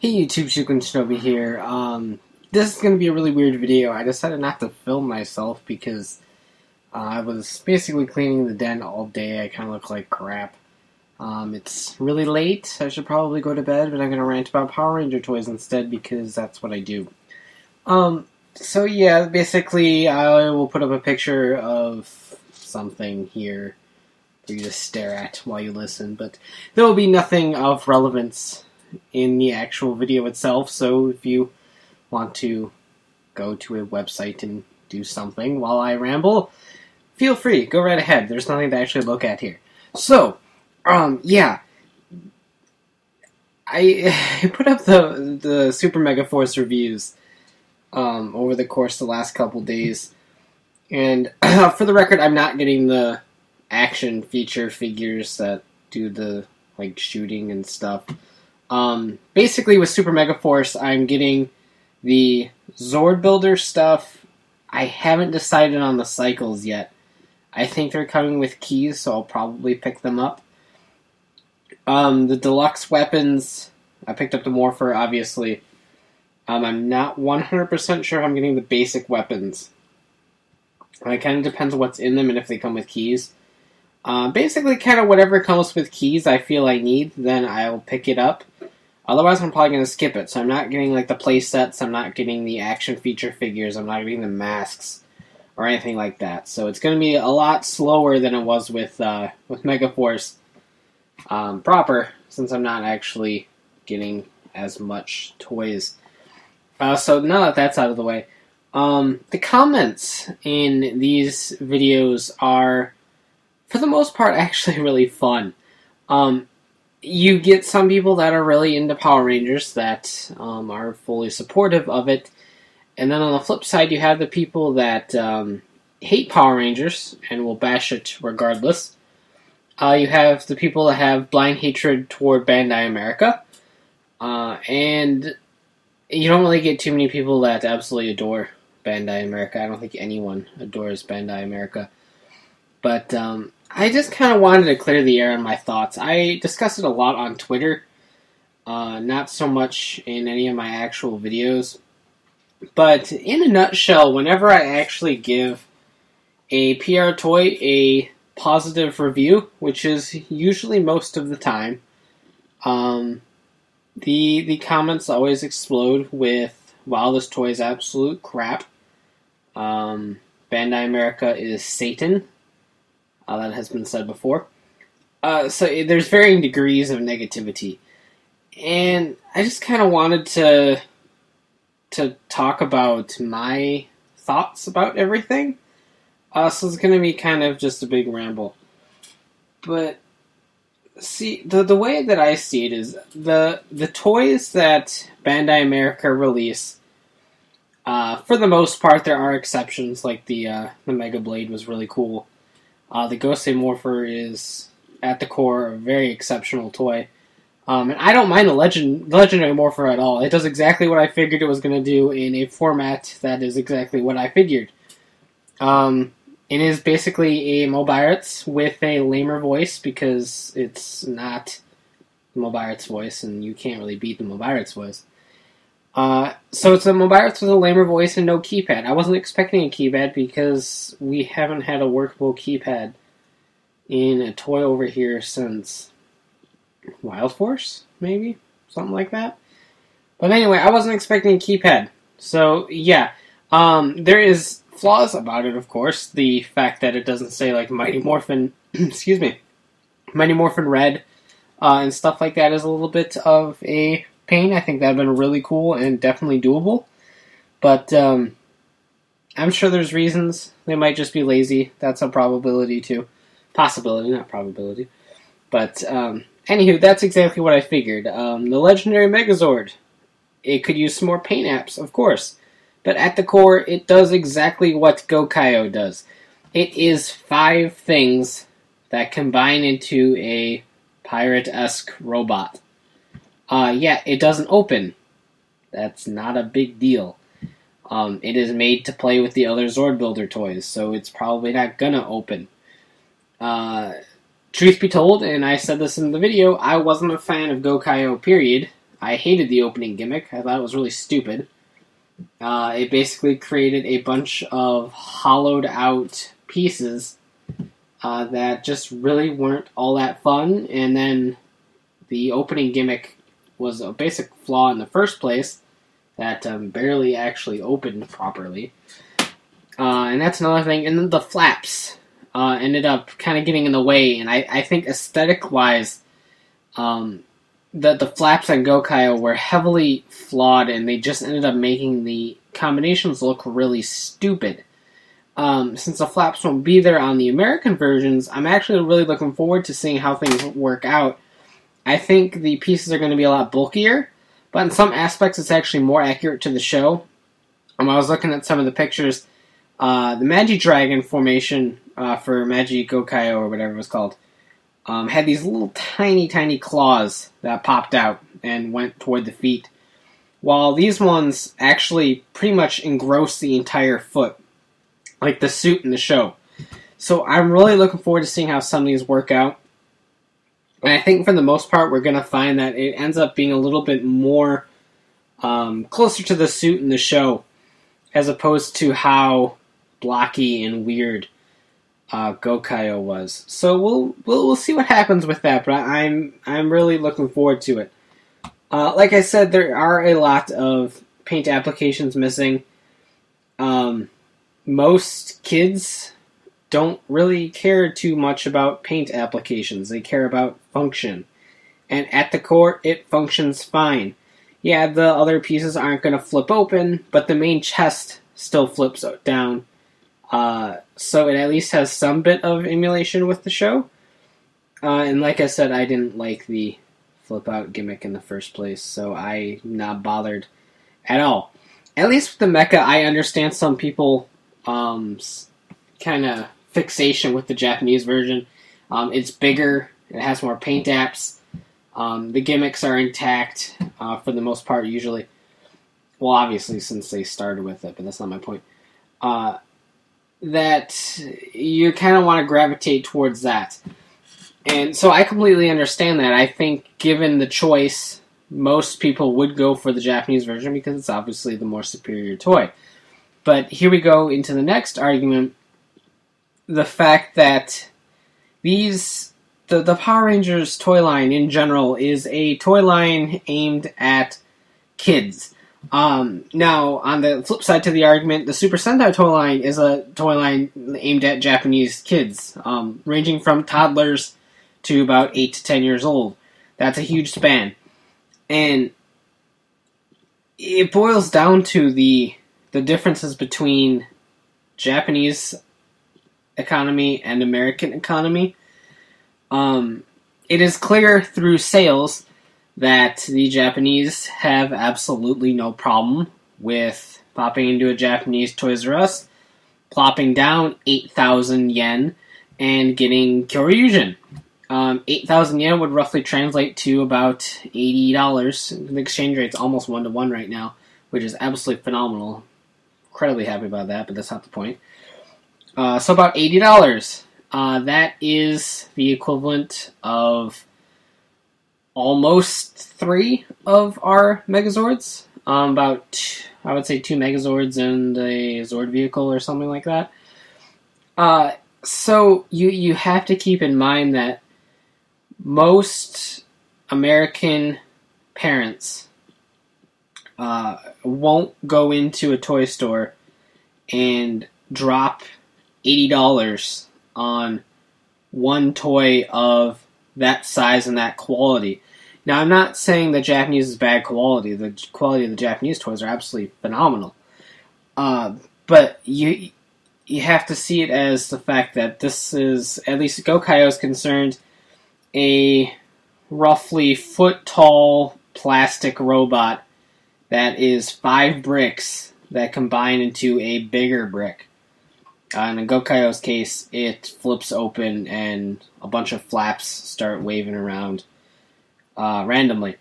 Hey YouTube, Shukuen Shinobi here. Um, this is going to be a really weird video. I decided not to film myself because uh, I was basically cleaning the den all day. I kind of look like crap. Um, it's really late. I should probably go to bed, but I'm going to rant about Power Ranger toys instead because that's what I do. Um, so yeah, basically I will put up a picture of something here for you to stare at while you listen, but there will be nothing of relevance in the actual video itself. So if you want to go to a website and do something while I ramble, feel free. Go right ahead. There's nothing to actually look at here. So, um, yeah. I, I put up the the Super Mega Force reviews um, over the course of the last couple days, and for the record, I'm not getting the action feature figures that do the like shooting and stuff. Um, basically, with Super Mega Force, I'm getting the Zord Builder stuff. I haven't decided on the cycles yet. I think they're coming with keys, so I'll probably pick them up. Um, the deluxe weapons, I picked up the Morpher, obviously. Um, I'm not 100% sure I'm getting the basic weapons. It kind of depends on what's in them and if they come with keys. Uh, basically, kind of whatever comes with keys I feel I need, then I'll pick it up. Otherwise, I'm probably going to skip it. So I'm not getting like the play sets. I'm not getting the action feature figures. I'm not getting the masks or anything like that. So it's going to be a lot slower than it was with uh, with Megaforce um, proper, since I'm not actually getting as much toys. Uh, so now that that's out of the way, um, the comments in these videos are, for the most part, actually really fun. Um, you get some people that are really into Power Rangers that um, are fully supportive of it, and then on the flip side, you have the people that um, hate Power Rangers and will bash it regardless. Uh, you have the people that have blind hatred toward Bandai America, uh, and you don't really get too many people that absolutely adore Bandai America. I don't think anyone adores Bandai America, but um, I just kind of wanted to clear the air on my thoughts. I discuss it a lot on Twitter, uh, not so much in any of my actual videos. But in a nutshell, whenever I actually give a PR toy a positive review, which is usually most of the time, um, the the comments always explode with "Wow, this toy is absolute crap." Um, Bandai America is Satan. Uh, that has been said before. Uh, so there's varying degrees of negativity, and I just kind of wanted to to talk about my thoughts about everything. Uh, so it's going to be kind of just a big ramble, but see the the way that I see it is the the toys that Bandai America release. Uh, for the most part, there are exceptions, like the uh, the Mega Blade was really cool. Uh, the Gosei Morpher is at the core a very exceptional toy. Um, and I don't mind the legend legendary morpher at all. It does exactly what I figured it was going to do in a format that is exactly what I figured. Um, it is basically a Mobirates with a lamer voice because it's not Mobirates voice, and you can't really beat the Mobirates voice. Uh, so it's a Mobirates with a lamer voice and no keypad. I wasn't expecting a keypad because we haven't had a workable keypad in a toy over here since Wild Force, maybe? Something like that. But anyway, I wasn't expecting a keypad. So, yeah. Um, there is flaws about it, of course. The fact that it doesn't say, like, Mighty Morphin, excuse me, Mighty Morphin Red, uh, and stuff like that is a little bit of a pain. I think that would have been really cool and definitely doable. But um, I'm sure there's reasons. They might just be lazy. That's a probability too. Possibility, not probability. But um, anywho, that's exactly what I figured. Um, the legendary Megazord. It could use some more paint apps, of course. But at the core, it does exactly what Go-Kaio does. It is five things that combine into a pirate-esque robot. Uh, yeah, it doesn't open. That's not a big deal. Um, it is made to play with the other Zord Builder toys, so it's probably not gonna open. Uh, truth be told, and I said this in the video, I wasn't a fan of Go-Kaio, period. I hated the opening gimmick. I thought it was really stupid. Uh, it basically created a bunch of hollowed out pieces uh, that just really weren't all that fun. And then the opening gimmick was a basic flaw in the first place that um, barely actually opened properly. Uh, and that's another thing. And then the flaps uh, ended up kind of getting in the way. And I, I think aesthetic wise, um, the the flaps on Gokaio were heavily flawed, and they just ended up making the combinations look really stupid. Um, since the flaps won't be there on the American versions, I'm actually really looking forward to seeing how things work out. I think the pieces are going to be a lot bulkier, but in some aspects, it's actually more accurate to the show. Um, I was looking at some of the pictures. Uh, the Magi Dragon formation uh, for Magi Gokaio or whatever it was called um, had these little tiny, tiny claws that popped out and went toward the feet, while these ones actually pretty much engross the entire foot, like the suit in the show. So I'm really looking forward to seeing how some of these work out. And I think for the most part, we're going to find that it ends up being a little bit more um, closer to the suit in the show, as opposed to how blocky and weird uh, Gokaio was. So we'll, we'll we'll see what happens with that, but I'm I'm really looking forward to it. Uh, like I said, there are a lot of paint applications missing. Um, most kids don't really care too much about paint applications. They care about function. And at the core, it functions fine. Yeah, the other pieces aren't going to flip open, but the main chest still flips down uh, so it at least has some bit of emulation with the show. Uh, and like I said, I didn't like the flip out gimmick in the first place, so I'm not bothered at all. At least with the mecha, I understand some people um, kind of fixation with the Japanese version. Um, it's bigger, it has more paint apps. Um, the gimmicks are intact uh, for the most part, usually. Well, obviously, since they started with it, but that's not my point. Uh, that you kind of want to gravitate towards that. And so I completely understand that. I think, given the choice, most people would go for the Japanese version because it's obviously the more superior toy. But here we go into the next argument the fact that these. The, the Power Rangers toy line in general is a toy line aimed at kids. Um, now, on the flip side to the argument, the Super Sentai toy line is a toy line aimed at Japanese kids, um, ranging from toddlers to about 8 to 10 years old. That's a huge span. And it boils down to the the differences between Japanese economy and American economy. Um, it is clear through sales that the Japanese have absolutely no problem with popping into a Japanese Toys R Us, plopping down 8,000 yen, and getting Kyoryuzin. Um, 8,000 yen would roughly translate to about $80. The exchange rate's almost 1 to 1 right now, which is absolutely phenomenal. Incredibly happy about that, but that's not the point. Uh, so, about $80. Uh, that is the equivalent of almost three of our Megazords. Um, about, I would say, two Megazords and a Zord vehicle or something like that. Uh, so you you have to keep in mind that most American parents uh, won't go into a toy store and drop eighty dollars on one toy of that size and that quality. Now, I'm not saying that Japanese is bad quality. The quality of the Japanese toys are absolutely phenomenal. Uh, but you you have to see it as the fact that this is, at least Gokaio is concerned, a roughly foot tall plastic robot that is five bricks that combine into a bigger brick. Uh, in Gokaio's case, it flips open and a bunch of flaps start waving around uh, randomly.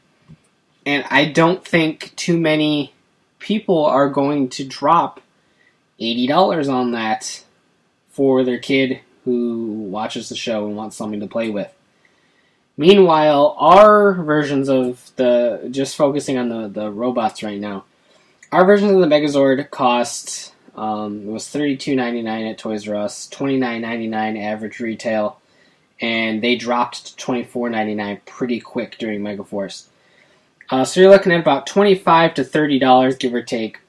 And I don't think too many people are going to drop $80 on that for their kid who watches the show and wants something to play with. Meanwhile, our versions of the just focusing on the, the robots right now, our version of the Megazord cost um, it was thirty two ninety nine at Toys R Us, twenty nine ninety nine average retail, and they dropped to twenty four ninety nine pretty quick during Megaforce. Uh, so you're looking at about twenty five to thirty dollars, give or take,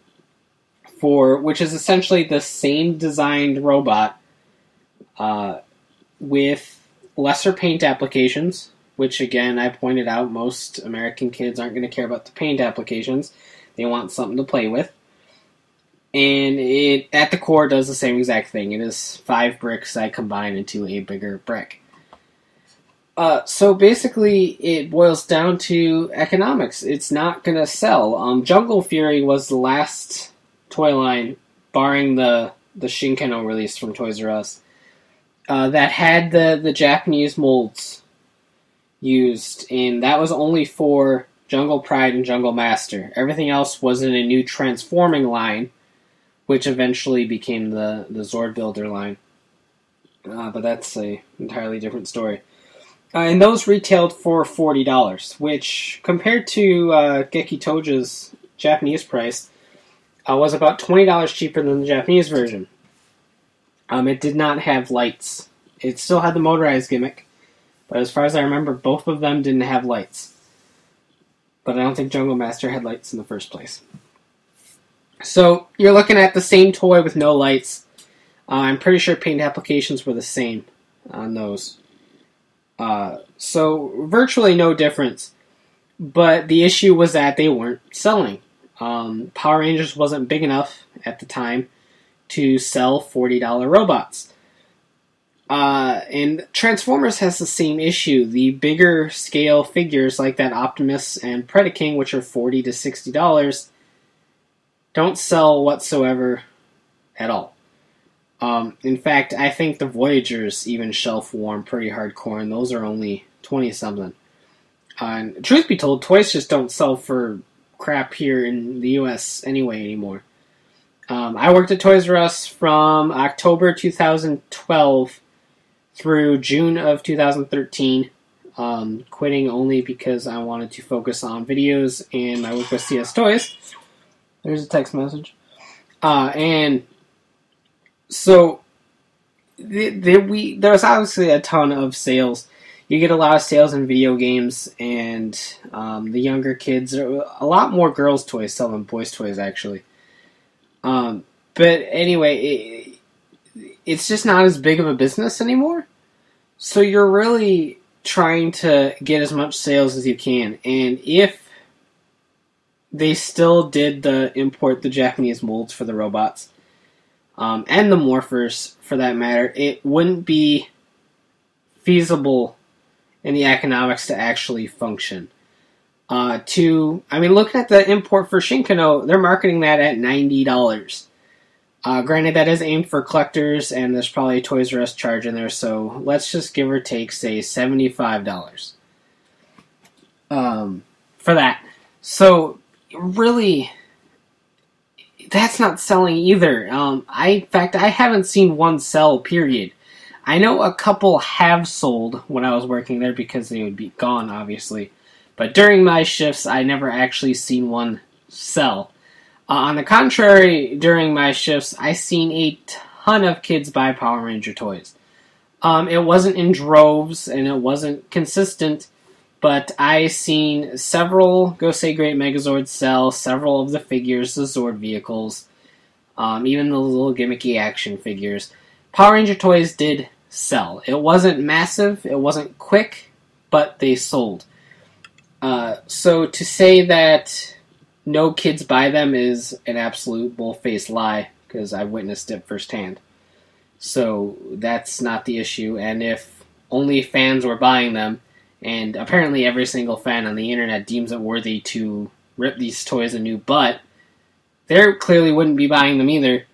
for which is essentially the same designed robot uh, with lesser paint applications. Which again, I pointed out, most American kids aren't going to care about the paint applications. They want something to play with and it at the core does the same exact thing. It is five bricks I combine into a bigger brick. Uh, so basically, it boils down to economics. It's not gonna sell. Um, Jungle Fury was the last toy line, barring the the Shinkenoh release from Toys R Us, uh, that had the the Japanese molds used, and that was only for Jungle Pride and Jungle Master. Everything else was in a new transforming line which eventually became the the Zord Builder line. Uh, but that's a entirely different story. Uh, and those retailed for forty dollars, which compared to uh, Geki Toja's Japanese price uh, was about twenty dollars cheaper than the Japanese version. Um, it did not have lights. It still had the motorized gimmick, but as far as I remember, both of them didn't have lights. But I don't think Jungle Master had lights in the first place. So you're looking at the same toy with no lights. Uh, I'm pretty sure paint applications were the same on those. Uh, so virtually no difference. But the issue was that they weren't selling. Um, Power Rangers wasn't big enough at the time to sell $40 robots. Uh, and Transformers has the same issue. The bigger scale figures like that Optimus and Predaking, which are 40 to $60, don't sell whatsoever at all. Um, in fact, I think the Voyagers even shelf warm pretty hardcore, and those are only 20 something. Uh, and truth be told, toys just don't sell for crap here in the US anyway anymore. Um, I worked at Toys R Us from October 2012 through June of 2013, um, quitting only because I wanted to focus on videos and my work with CS Toys. There's a text message. Uh, and so there we there's obviously a ton of sales. You get a lot of sales in video games, and um, the younger kids are a lot more girls' toys selling boys' toys actually. Um, but anyway, it, it's just not as big of a business anymore. So you're really trying to get as much sales as you can, and if they still did the import the Japanese molds for the robots, um, and the morphers for that matter. It wouldn't be feasible in the economics to actually function. Uh, to I mean, looking at the import for Shinkenoh, they're marketing that at ninety dollars. Uh, granted, that is aimed for collectors, and there's probably a Toys R Us charge in there, so let's just give or take, say, seventy-five dollars um, for that. So really that's not selling either. Um, I, in fact, I haven't seen one sell. Period. I know a couple have sold when I was working there because they would be gone, obviously. But during my shifts, I never actually seen one sell. Uh, on the contrary, during my shifts, I seen a ton of kids buy Power Ranger toys. Um, it wasn't in droves and it wasn't consistent, but I seen several Gosei Great Megazords sell, several of the figures, the Zord vehicles, um, even the little gimmicky action figures. Power Ranger toys did sell. It wasn't massive, it wasn't quick, but they sold. Uh, so to say that no kids buy them is an absolute bull-faced lie because I witnessed it firsthand. So that's not the issue, and if only fans were buying them, and apparently every single fan on the internet deems it worthy to rip these toys a new butt. They clearly wouldn't be buying them either.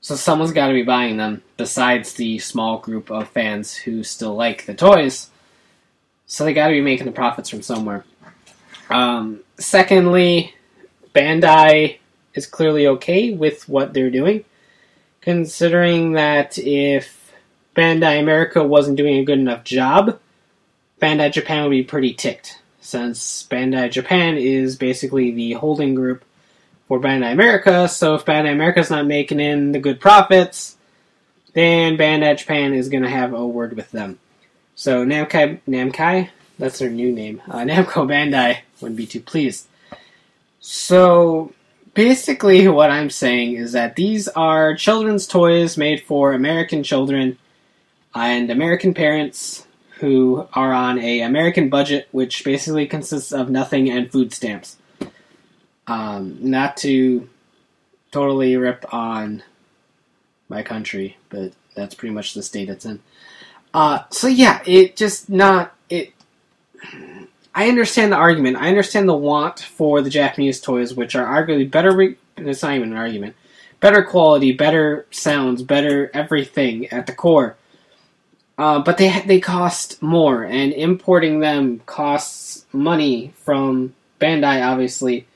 So someone's got to be buying them besides the small group of fans who still like the toys. So they got to be making the profits from somewhere. Um, secondly, Bandai is clearly okay with what they're doing, considering that if Bandai America wasn't doing a good enough job, Bandai Japan would be pretty ticked, since Bandai Japan is basically the holding group for Bandai America. So if Bandai America's not making in the good profits, then Bandai Japan is going to have a word with them. So Namkai, Namkai, that's their new name. Uh, Namco Bandai wouldn't be too pleased. So basically, what I'm saying is that these are children's toys made for American children and American parents who are on a American budget, which basically consists of nothing and food stamps. Um, not to totally rip on my country, but that's pretty much the state it's in. Uh, so yeah, it just not it. I understand the argument. I understand the want for the Japanese toys, which are arguably better. Re- it's not even an argument. Better quality, better sounds, better everything at the core. Uh, but they they cost more, and importing them costs money from Bandai, obviously.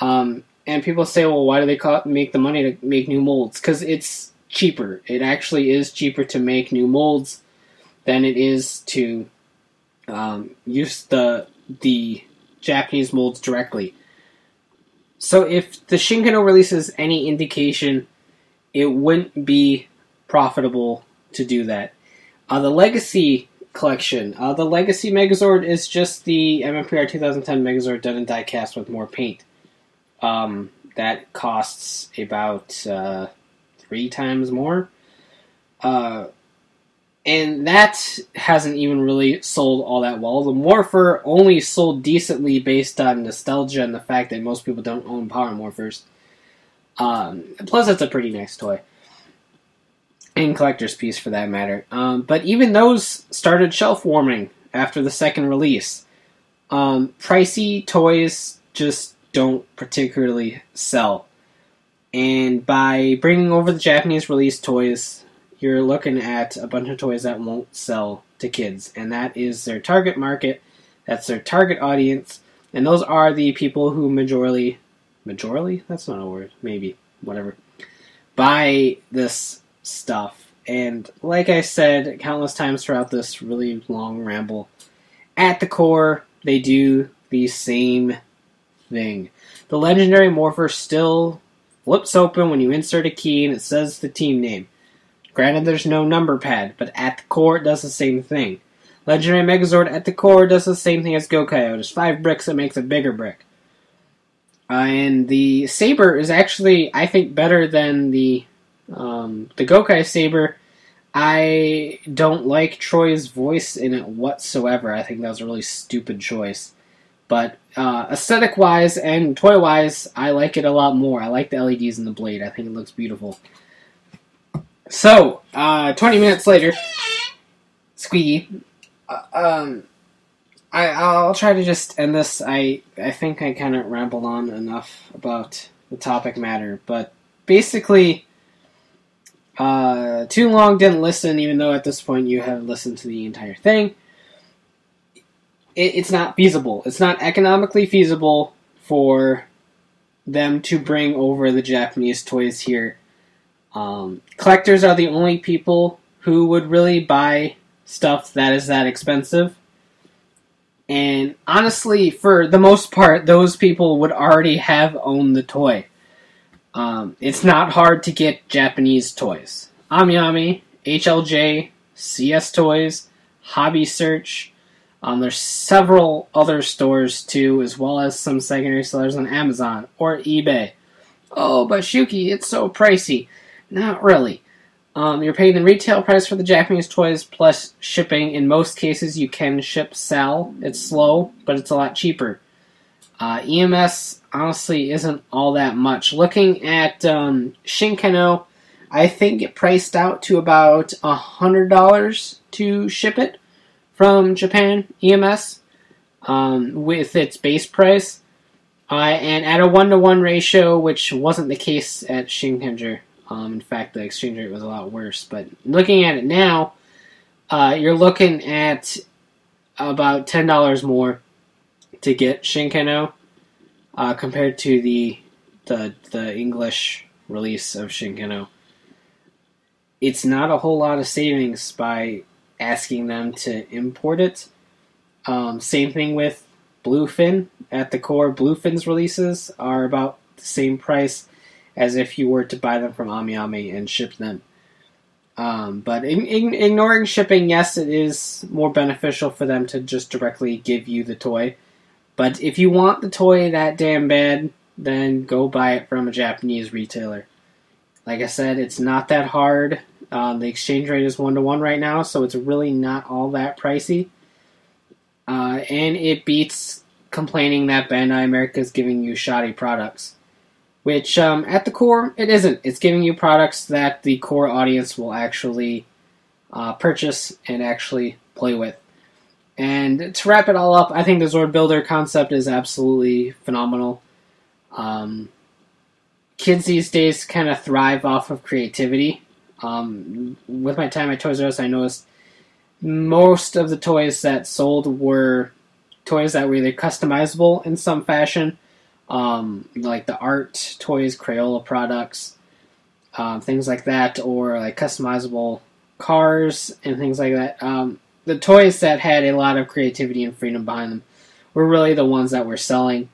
Um, and people say, well, why do they co- make the money to make new molds? Because it's cheaper. It actually is cheaper to make new molds than it is to um, use the the Japanese molds directly. So if the Shinkenoh releases any indication, it wouldn't be profitable to do that. Uh, the Legacy collection, uh, the Legacy Megazord is just the MMPR 2010 Megazord done in diecast with more paint. Um, that costs about uh, three times more. Uh, and that hasn't even really sold all that well. The Morpher only sold decently based on nostalgia and the fact that most people don't own Power Morphers. Um, plus, it's a pretty nice toy. And collector's piece for that matter. Um, but even those started shelf warming after the second release. Um, pricey toys just don't particularly sell. And by bringing over the Japanese release toys, you're looking at a bunch of toys that won't sell to kids. And that is their target market, that's their target audience. And those are the people who majorly, majorly? That's not a word, maybe, whatever, buy this stuff. And like I said countless times throughout this really long ramble, at the core, they do the same thing. The legendary morpher still flips open when you insert a key and it says the team name. Granted, there's no number pad, but at the core, it does the same thing. Legendary Megazord at the core does the same thing as Gokaio. There's five bricks that makes a bigger brick. Uh, and the Saber is actually, I think, better than the um, the Gokai Saber. I don't like Troy's voice in it whatsoever. I think that was a really stupid choice. But uh, aesthetic wise and toy wise, I like it a lot more. I like the LEDs in the blade. I think it looks beautiful. So, uh, 20 minutes later, Squeaky, uh, um, I, I'll try to just end this. I, I think I kind of rambled on enough about the topic matter, but basically, uh, too long didn't listen, even though at this point you have listened to the entire thing it, it's not feasible. It's not economically feasible for them to bring over the Japanese toys here. Um, collectors are the only people who would really buy stuff that is that expensive. And honestly, for the most part, those people would already have owned the toy. Um, it's not hard to get Japanese toys. AmiAmi, HLJ, CS Toys, Hobby Search, um, there's several other stores too, as well as some secondary sellers on Amazon or eBay. Oh, but Shuki, it's so pricey. Not really. Um, you're paying the retail price for the Japanese toys plus shipping. In most cases, you can ship SAL. It's slow, but it's a lot cheaper. Uh, EMS honestly isn't all that much. Looking at um, Shinkenoh, I think it priced out to about a hundred dollars to ship it from Japan EMS um, with its base price, uh, and at a one to one ratio, which wasn't the case at Shinkenger. Um, in fact, the exchange rate was a lot worse. But looking at it now, uh, you're looking at about ten dollars more to get Shinkenoh uh, compared to the the the English release of Shinkenoh. It's not a whole lot of savings by asking them to import it. Um, same thing with Bluefin. At the core, Bluefin's releases are about the same price as if you were to buy them from AmiAmi and ship them. Um, but in, in, ignoring shipping, yes, it is more beneficial for them to just directly give you the toy. But if you want the toy that damn bad, then go buy it from a Japanese retailer. Like I said, it's not that hard. Um, the exchange rate is one to one right now, so it's really not all that pricey. Uh, and it beats complaining that Bandai America is giving you shoddy products. Which, um, at the core, it isn't. It's giving you products that the core audience will actually uh, purchase and actually play with. And to wrap it all up, I think the Zord Builder concept is absolutely phenomenal. Um, kids these days kind of thrive off of creativity. Um, with my time at Toys R Us, I noticed most of the toys that sold were toys that were either customizable in some fashion, um, like the art toys, Crayola products, um, things like that, or like customizable cars and things like that. Um, the toys that had a lot of creativity and freedom behind them were really the ones that were selling.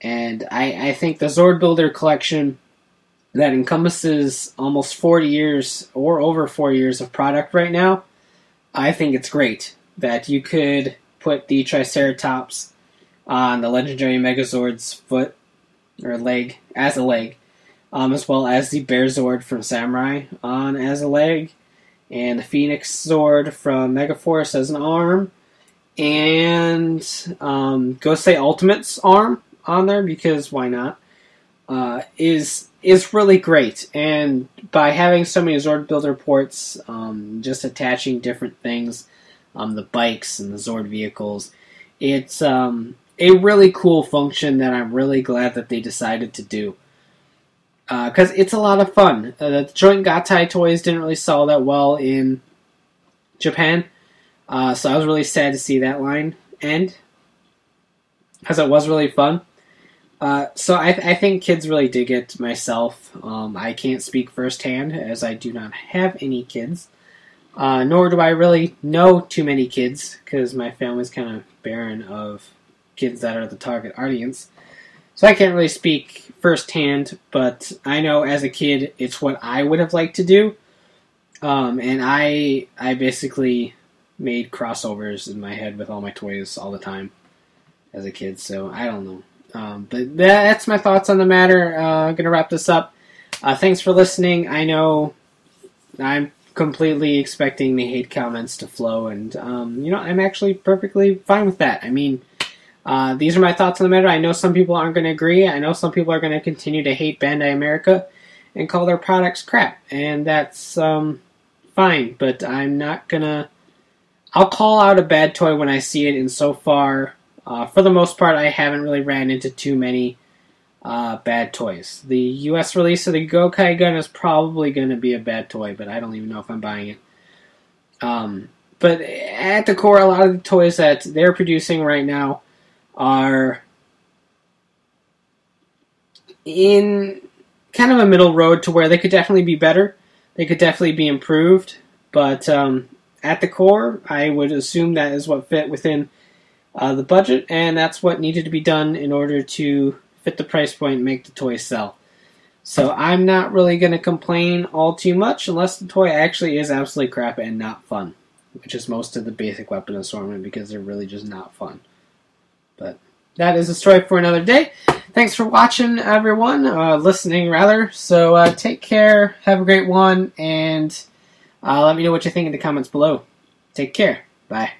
And I, I think the Zord Builder collection that encompasses almost 40 years or over four years of product right now, I think it's great that you could put the Triceratops on the legendary Megazord's foot or leg as a leg, um, as well as the Bear Zord from Samurai on as a leg, and the Phoenix Zord from Megaforce as an arm, and um, Gosei Ultimate's arm on there because why not? Uh, is is really great, and by having so many Zord Builder ports, um, just attaching different things, um, the bikes and the Zord vehicles, it's um, a really cool function that I'm really glad that they decided to do. Because uh, it's a lot of fun. Uh, the joint Gattai toys didn't really sell that well in Japan, uh, so I was really sad to see that line end, because it was really fun. Uh, so I, I, think kids really dig it myself. Um, I can't speak firsthand as I do not have any kids, uh, nor do I really know too many kids because my family's kind of barren of kids that are the target audience. So I can't really speak firsthand, but I know as a kid it's what I would have liked to do. Um, and I I basically made crossovers in my head with all my toys all the time as a kid. So I don't know. Um, but that's my thoughts on the matter. Uh, I'm gonna wrap this up. Uh, thanks for listening. I know I'm completely expecting the hate comments to flow, and um, you know I'm actually perfectly fine with that. I mean uh, these are my thoughts on the matter. I know some people aren't going to agree. I know some people are going to continue to hate Bandai America and call their products crap, and that's um, fine. But I'm not gonna. I'll call out a bad toy when I see it, and so far, uh, for the most part, I haven't really ran into too many uh, bad toys. The U.S. release of the Gokai gun is probably going to be a bad toy, but I don't even know if I'm buying it. Um, but at the core, a lot of the toys that they're producing right now are in kind of a middle road to where they could definitely be better. They could definitely be improved, but um, at the core, I would assume that is what fit within uh, the budget, and that's what needed to be done in order to fit the price point and make the toy sell. So I'm not really going to complain all too much unless the toy actually is absolutely crap and not fun, which is most of the basic weapon assortment because they're really just not fun. But that is a story for another day. Thanks for watching, everyone, uh, listening rather. So uh, take care, have a great one, and uh, let me know what you think in the comments below. Take care. Bye.